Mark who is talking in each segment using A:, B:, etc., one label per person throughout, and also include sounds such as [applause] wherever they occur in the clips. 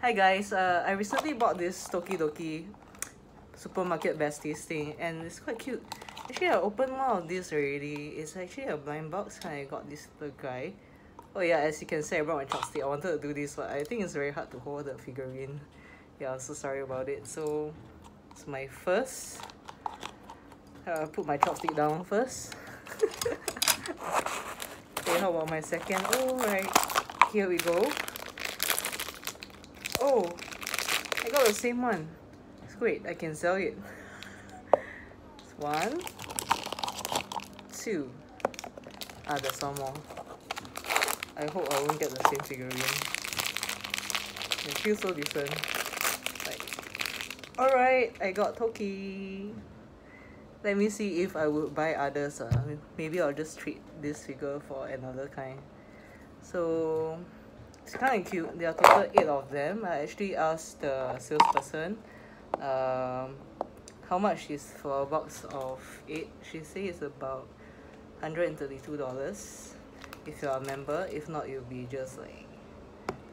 A: Hi guys, uh, I recently bought this Tokidoki supermarket Besties and it's quite cute. Actually, I opened one of these already. It's actually a blind box and I got this little guy. Oh yeah, as you can see, I brought my chopstick. I wanted to do this, but I think it's very hard to hold the figurine. Yeah, I'm so sorry about it. So, it's my first. I'll put my chopstick down first. [laughs] okay, how about my second? Alright, here we go. Oh, I got the same one. It's great, I can sell it. It's one, two. Ah, there's one more. I hope I won't get the same figurine. It feels so different. Like, alright, I got Toki. Let me see if I would buy others. Uh. Maybe I'll just treat this figure for another kind. So, it's kind of cute. There are total 8 of them. I actually asked the salesperson um, how much is for a box of 8. She said it's about $132 if you're a member if not you'll be just like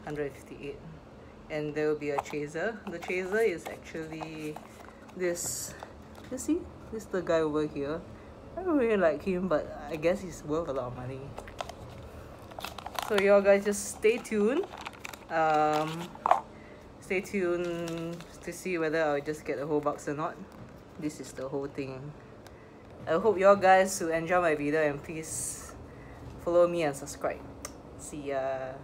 A: 158 and there will be a chaser the chaser is actually this you see this is the guy over here I don't really like him but I guess he's worth a lot of money so y'all guys just stay tuned um stay tuned to see whether I'll just get the whole box or not this is the whole thing I hope y'all guys will enjoy my video and please follow me and subscribe. See ya.